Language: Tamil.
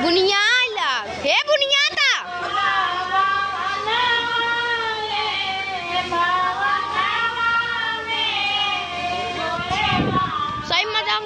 Punya lah. Eh punya tak? Saya macam.